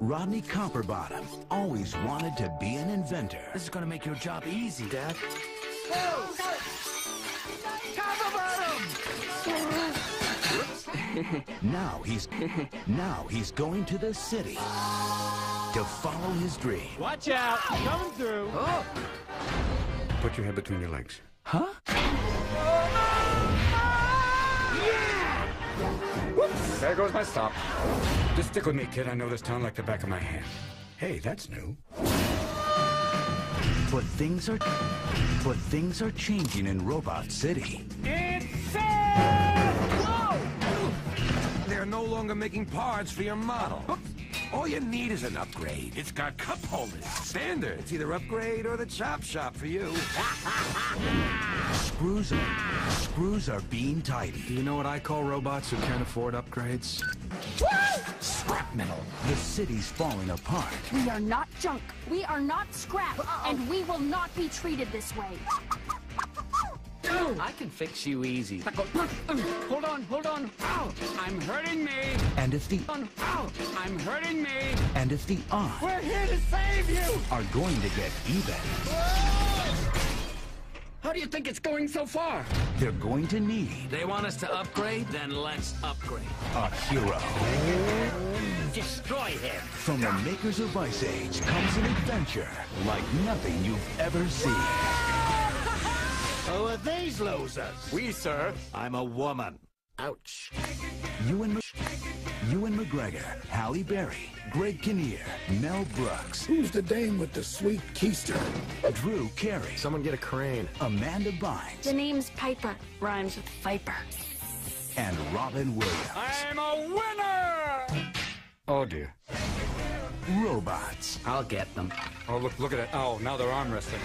Rodney Copperbottom always wanted to be an inventor. This is gonna make your job easy, Dad. Now he's now he's going to the city to follow his dream. Watch out! Coming through! Oh. Put your head between your legs. Huh? There goes my stop. Just stick with me, kid. I know this town like the back of my hand. Hey, that's new. But things are but things are changing in Robot City. It's Whoa! They're no longer making parts for your model. All you need is an upgrade. It's got cup holders. Standard. It's either upgrade or the chop shop for you. Screws are screws are being tightened. Do you know what I call robots who can't afford upgrades? Scrap metal. The city's falling apart. We are not junk. We are not scrap. And we will not be treated this way. I can fix you easy. Um, hold on, hold on. Ow! I'm hurting me. And if the Ow! I'm hurting me. and if the odds We're here to save you! are going to get even, How do you think it's going so far? they're going to need They want us to upgrade? Then let's upgrade. a hero. Destroy him. From the makers of Ice Age comes an adventure like nothing you've ever seen. Who are these losers? We, sir. I'm a woman. Ouch. Ewan, Mc- Ewan McGregor, Halle Berry, Greg Kinnear, Mel Brooks, Who's the dame with the sweet keister? Drew Carey, Someone get a crane. Amanda Bynes, The name's Piper. Rhymes with Viper. and Robin Williams. I'm a winner! Oh dear. Robots. I'll get them. Oh look, look at it. Oh, now they're arm wrestling.